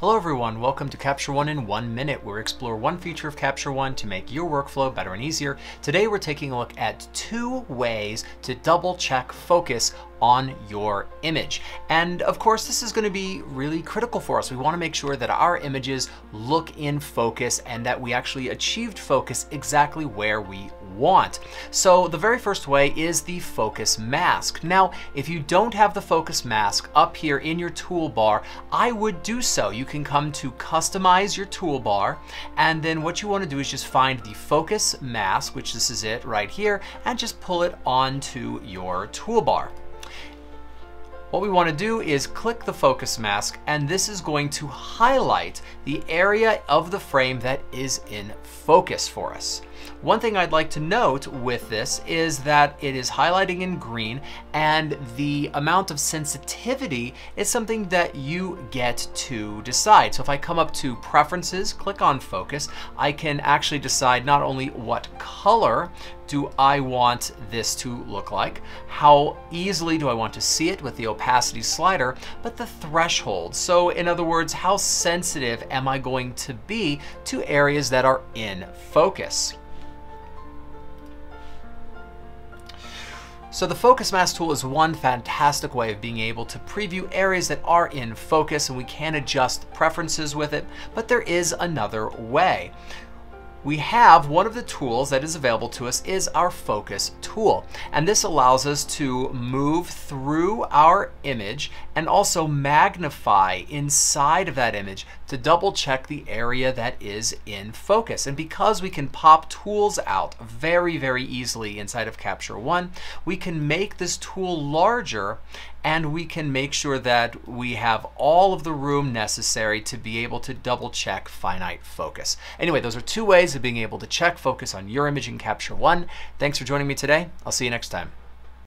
Hello everyone, welcome to Capture One in one minute, where we explore one feature of Capture One to make your workflow better and easier. Today we're taking a look at two ways to double check focus on your image. And of course, this is gonna be really critical for us. We wanna make sure that our images look in focus and that we actually achieved focus exactly where we want. So the very first way is the focus mask. Now, if you don't have the focus mask up here in your toolbar, I would do so. You can come to customize your toolbar, and then what you wanna do is just find the focus mask, which this is it right here, and just pull it onto your toolbar. What we want to do is click the focus mask and this is going to highlight the area of the frame that is in focus for us. One thing I'd like to note with this is that it is highlighting in green and the amount of sensitivity is something that you get to decide. So if I come up to preferences, click on focus, I can actually decide not only what color do I want this to look like, how easily do I want to see it with the opacity slider, but the threshold. So in other words, how sensitive am I going to be to areas that are in focus? So the Focus Mask tool is one fantastic way of being able to preview areas that are in focus and we can adjust preferences with it, but there is another way we have one of the tools that is available to us is our focus tool. And this allows us to move through our image and also magnify inside of that image to double check the area that is in focus. And because we can pop tools out very, very easily inside of Capture One, we can make this tool larger and we can make sure that we have all of the room necessary to be able to double check finite focus. Anyway, those are two ways of being able to check focus on your image in Capture One. Thanks for joining me today. I'll see you next time.